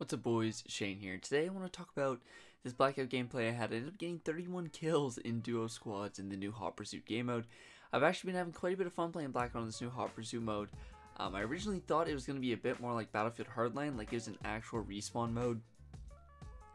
What's up boys, Shane here. Today I want to talk about this Blackout gameplay I had. I ended up getting 31 kills in duo squads in the new Hot Pursuit game mode. I've actually been having quite a bit of fun playing Blackout on this new Hot Pursuit mode. Um, I originally thought it was going to be a bit more like Battlefield Hardline, like it was an actual respawn mode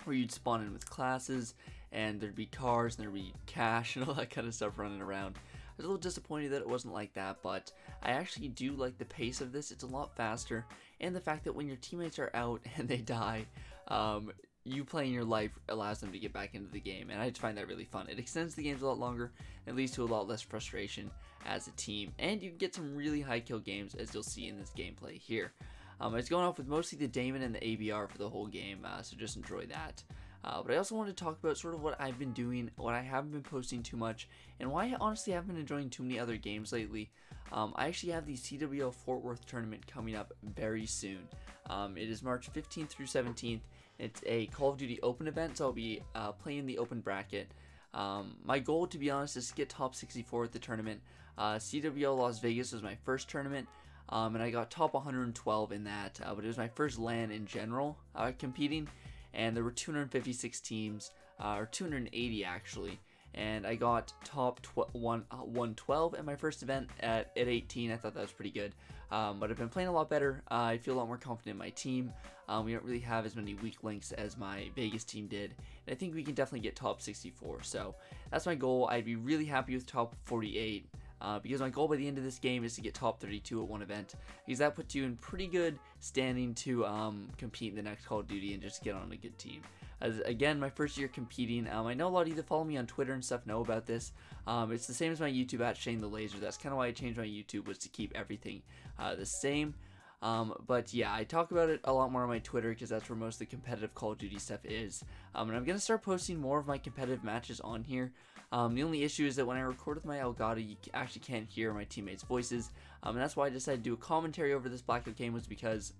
where you'd spawn in with classes and there'd be cars and there'd be cash and all that kind of stuff running around. I was a little disappointed that it wasn't like that, but I actually do like the pace of this. It's a lot faster, and the fact that when your teammates are out and they die, um, you playing your life allows them to get back into the game, and I just find that really fun. It extends the games a lot longer, and leads to a lot less frustration as a team, and you get some really high kill games, as you'll see in this gameplay here. Um, I was going off with mostly the Daemon and the ABR for the whole game, uh, so just enjoy that. Uh, but I also wanted to talk about sort of what I've been doing, what I haven't been posting too much, and why I honestly haven't been enjoying too many other games lately. Um, I actually have the CWL Fort Worth tournament coming up very soon. Um, it is March 15th through 17th. It's a Call of Duty Open event, so I'll be uh, playing the open bracket. Um, my goal, to be honest, is to get top 64 at the tournament. Uh, CWL Las Vegas was my first tournament. Um, and I got top 112 in that, uh, but it was my first LAN in general uh, competing, and there were 256 teams, uh, or 280 actually, and I got top one, uh, 112 at my first event at, at 18. I thought that was pretty good, um, but I've been playing a lot better. Uh, I feel a lot more confident in my team. Um, we don't really have as many weak links as my Vegas team did, and I think we can definitely get top 64. So that's my goal. I'd be really happy with top 48. Uh, because my goal by the end of this game is to get top 32 at one event, because that puts you in pretty good standing to um, compete in the next Call of Duty and just get on a good team. As, again, my first year competing, um, I know a lot of you that follow me on Twitter and stuff know about this. Um, it's the same as my YouTube at Shane the Laser. That's kind of why I changed my YouTube was to keep everything uh, the same. Um, but yeah, I talk about it a lot more on my Twitter because that's where most of the competitive Call of Duty stuff is. Um, and I'm going to start posting more of my competitive matches on here. Um, the only issue is that when I record with my Elgato, you actually can't hear my teammates' voices. Um, and that's why I decided to do a commentary over this Blackout game was because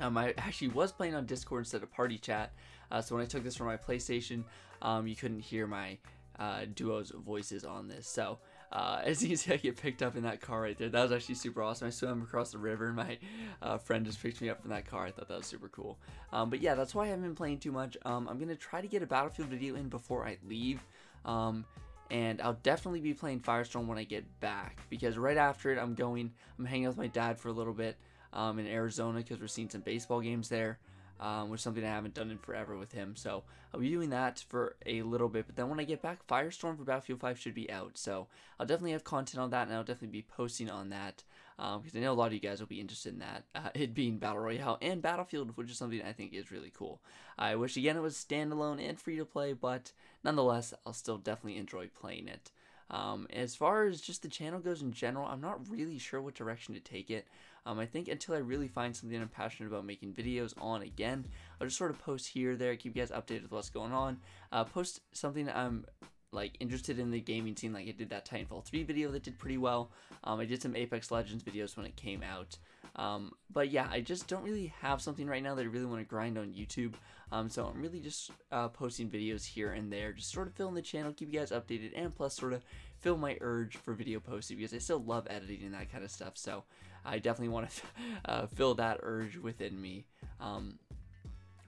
um, I actually was playing on Discord instead of Party Chat. Uh, so when I took this from my PlayStation, um, you couldn't hear my uh, duo's voices on this. So uh, as you can see, I get picked up in that car right there. That was actually super awesome. I swam across the river and my uh, friend just picked me up from that car. I thought that was super cool. Um, but yeah, that's why I haven't been playing too much. Um, I'm going to try to get a Battlefield video in before I leave. Um, and I'll definitely be playing Firestorm when I get back because right after it, I'm going, I'm hanging out with my dad for a little bit um, in Arizona because we're seeing some baseball games there um, which is something I haven't done in forever with him. So I'll be doing that for a little bit. But then when I get back, Firestorm for Battlefield 5 should be out. So I'll definitely have content on that, and I'll definitely be posting on that because um, I know a lot of you guys will be interested in that. Uh, it being Battle Royale and Battlefield, which is something I think is really cool. I wish again it was standalone and free to play, but nonetheless, I'll still definitely enjoy playing it. Um, as far as just the channel goes in general, I'm not really sure what direction to take it. Um, I think until I really find something I'm passionate about making videos on again, I'll just sort of post here, there, keep you guys updated with what's going on. Uh, post something I'm like interested in the gaming scene like I did that Titanfall 3 video that did pretty well. Um, I did some Apex Legends videos when it came out. Um, but yeah, I just don't really have something right now that I really want to grind on YouTube. Um, so I'm really just uh, posting videos here and there, just sort of filling the channel, keep you guys updated, and plus sort of fill my urge for video posting because I still love editing and that kind of stuff. So I definitely want to uh, fill that urge within me. Um,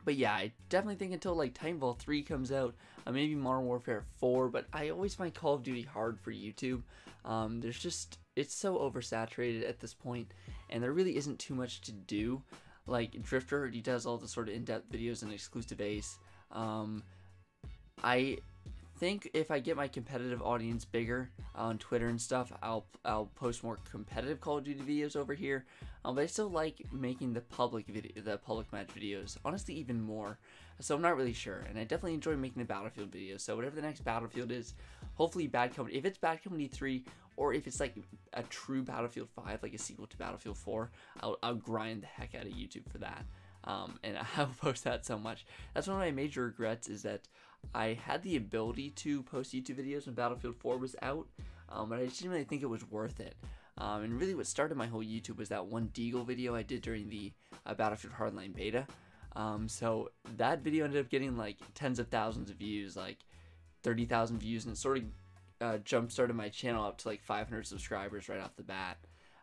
but yeah, I definitely think until like Titanfall 3 comes out, uh, maybe Modern Warfare 4, but I always find Call of Duty hard for YouTube. Um, there's just, it's so oversaturated at this point, and there really isn't too much to do. Like Drift0r, he does all the sort of in-depth videos and exclusive ace. Um, I think if I get my competitive audience bigger on Twitter and stuff, I'll I'll post more competitive Call of Duty videos over here. Um, but I still like making the public video, the public match videos. Honestly, even more. So I'm not really sure, and I definitely enjoy making the Battlefield videos. So whatever the next Battlefield is, hopefully Bad Company. If it's Bad Company 3, or if it's like a true Battlefield 5, like a sequel to Battlefield 4, I'll, I'll grind the heck out of YouTube for that. Um, and I'll post that so much. That's one of my major regrets is that I had the ability to post YouTube videos when Battlefield 4 was out, um, but I just didn't really think it was worth it. Um, and really what started my whole YouTube was that one Deagle video I did during the uh, Battlefield Hardline beta. Um, so that video ended up getting like tens of thousands of views, like 30,000 views, and it sort of uh, jump started my channel up to like 500 subscribers right off the bat.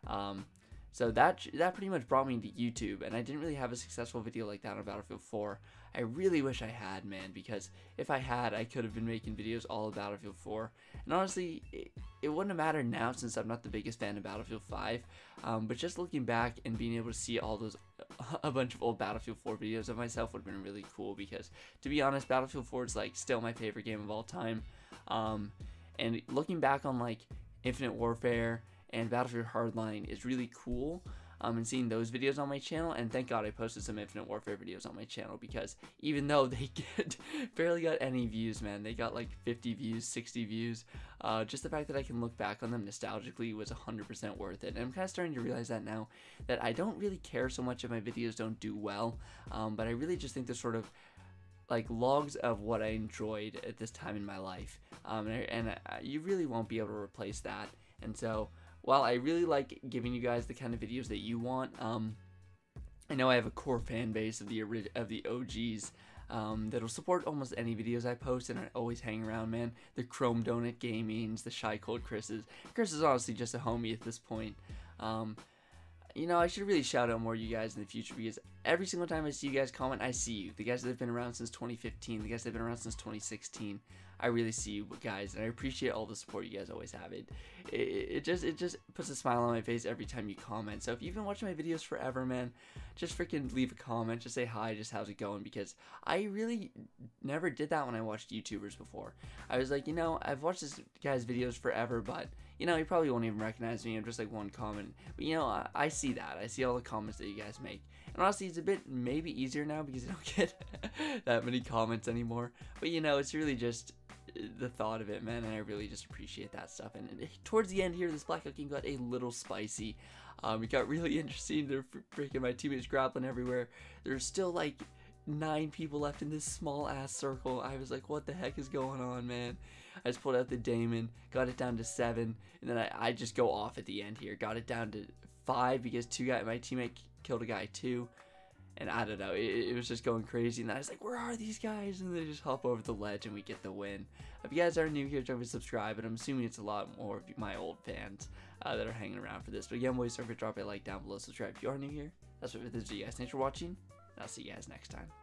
Um, So that that pretty much brought me to YouTube, and I didn't really have a successful video like that on Battlefield 4. I really wish I had, man, because if I had, I could have been making videos all about Battlefield 4. And honestly, it, it wouldn't have mattered now since I'm not the biggest fan of Battlefield 5. Um, but just looking back and being able to see all those, a bunch of old Battlefield 4 videos of myself would have been really cool because, to be honest, Battlefield 4 is like still my favorite game of all time. Um, and looking back on like Infinite Warfare and Battlefield Hardline is really cool. Um, and seeing those videos on my channel, and thank God I posted some Infinite Warfare videos on my channel because even though they get barely got any views, man, they got like 50 views, 60 views. Uh, just the fact that I can look back on them nostalgically was 100% worth it. And I'm kind of starting to realize that now that I don't really care so much if my videos don't do well, um, but I really just think they're sort of like logs of what I enjoyed at this time in my life. Um, and, and uh, you really won't be able to replace that. And so while I really like giving you guys the kind of videos that you want, um, I know I have a core fan base of the of the OGs um, that'll support almost any videos I post and I always hang around, man. The Chrome Donut Gamings, the Shy Cold Chris's. Chris is honestly just a homie at this point. Um, you know, I should really shout out more you guys in the future because every single time I see you guys comment, I see you. The guys that have been around since 2015, the guys that have been around since 2016, I really see you guys, and I appreciate all the support you guys always have. It, it, just it just puts a smile on my face every time you comment. So if you've been watching my videos forever, man, just freaking leave a comment, just say hi, just how's it going? Because I really never did that when I watched YouTubers before. I was like, you know, I've watched this guy's videos forever, but you know, he probably won't even recognize me. I'm just like one comment. But you know, I, I, see that. I see all the comments that you guys make. And honestly, it's a bit maybe easier now because I don't get that many comments anymore. But you know, it's really just the thought of it, man, and I really just appreciate that stuff. And, and towards the end here, this blackout game got a little spicy. Um, it got really interesting. They're freaking my teammates grappling everywhere. There's still like nine people left in this small ass circle. I was like, what the heck is going on, man? I just pulled out the Daemon, got it down to seven, and then I, I just go off at the end here. Got it down to five because two guy my teammate killed a guy too. And I don't know, it, it, was just going crazy. And I was like, where are these guys? And they just hop over the ledge and we get the win. If you guys are new here, don't forget to subscribe. And I'm assuming it's a lot more of my old fans uh, that are hanging around for this. But again, boys, don't forget to drop a like down below, subscribe if you are new here. That's what it is, you guys. Thanks for watching. I'll see you guys next time.